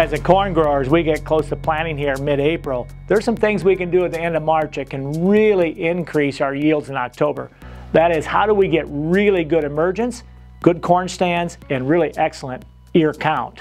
As a corn grower, as we get close to planting here mid-April, there's some things we can do at the end of March that can really increase our yields in October. That is, how do we get really good emergence, good corn stands, and really excellent ear count?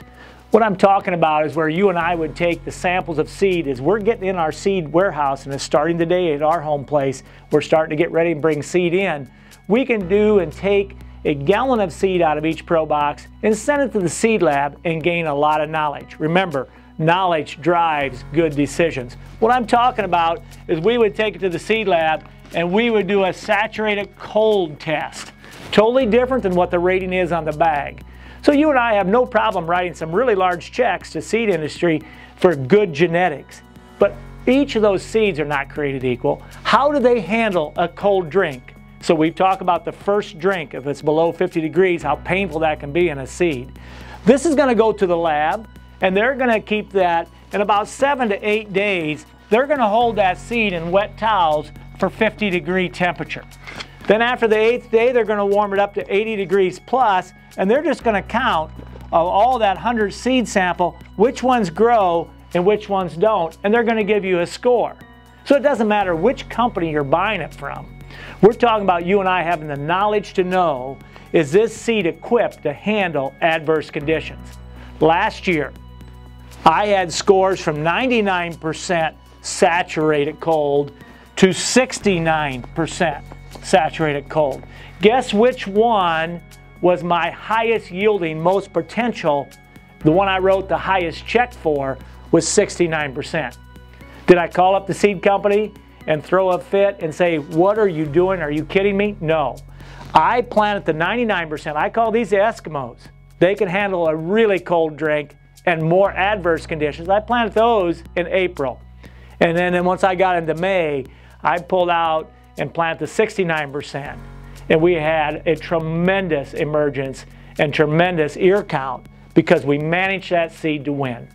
What I'm talking about is where you and I would take the samples of seed as we're getting in our seed warehouse and it's starting today at our home place. We're starting to get ready to bring seed in. We can do and take a gallon of seed out of each Pro box and send it to the seed lab and gain a lot of knowledge. Remember, knowledge drives good decisions. What I'm talking about is we would take it to the seed lab and we would do a saturated cold test. Totally different than what the rating is on the bag. So you and I have no problem writing some really large checks to seed industry for good genetics. But each of those seeds are not created equal. How do they handle a cold drink? So we've talked about the first drink, if it's below 50 degrees, how painful that can be in a seed. This is going to go to the lab, and they're going to keep that in about seven to eight days. They're going to hold that seed in wet towels for 50 degree temperature. Then after the eighth day, they're going to warm it up to 80 degrees plus, and they're just going to count of all that 100 seed sample, which ones grow and which ones don't, and they're going to give you a score. So it doesn't matter which company you're buying it from. We're talking about you and I having the knowledge to know is this seed equipped to handle adverse conditions? Last year, I had scores from 99% saturated cold to 69% saturated cold. Guess which one was my highest yielding, most potential? The one I wrote the highest check for was 69%. Did I call up the seed company and throw a fit and say, what are you doing? Are you kidding me? No. I planted the 99%. I call these the Eskimos. They can handle a really cold drink and more adverse conditions. I planted those in April. And then once I got into May, I pulled out and planted the 69%. And we had a tremendous emergence and tremendous ear count because we managed that seed to win.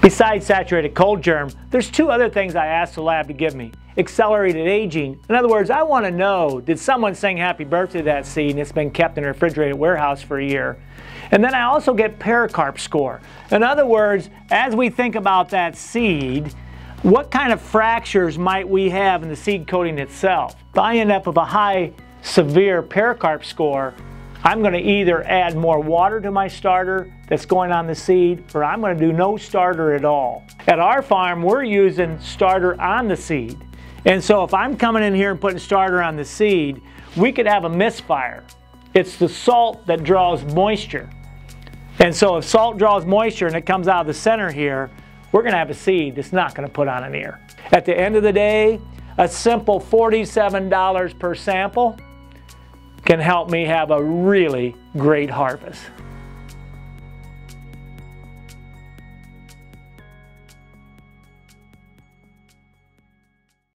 Besides saturated cold germ, there's two other things I asked the lab to give me accelerated aging. In other words, I want to know, did someone sing happy birthday to that seed and it's been kept in a refrigerated warehouse for a year? And then I also get pericarp score. In other words, as we think about that seed, what kind of fractures might we have in the seed coating itself? If I end up with a high severe pericarp score, I'm going to either add more water to my starter that's going on the seed or I'm going to do no starter at all. At our farm, we're using starter on the seed. And so if I'm coming in here and putting starter on the seed, we could have a misfire. It's the salt that draws moisture. And so if salt draws moisture and it comes out of the center here, we're going to have a seed that's not going to put on an ear. At the end of the day, a simple $47 per sample can help me have a really great harvest.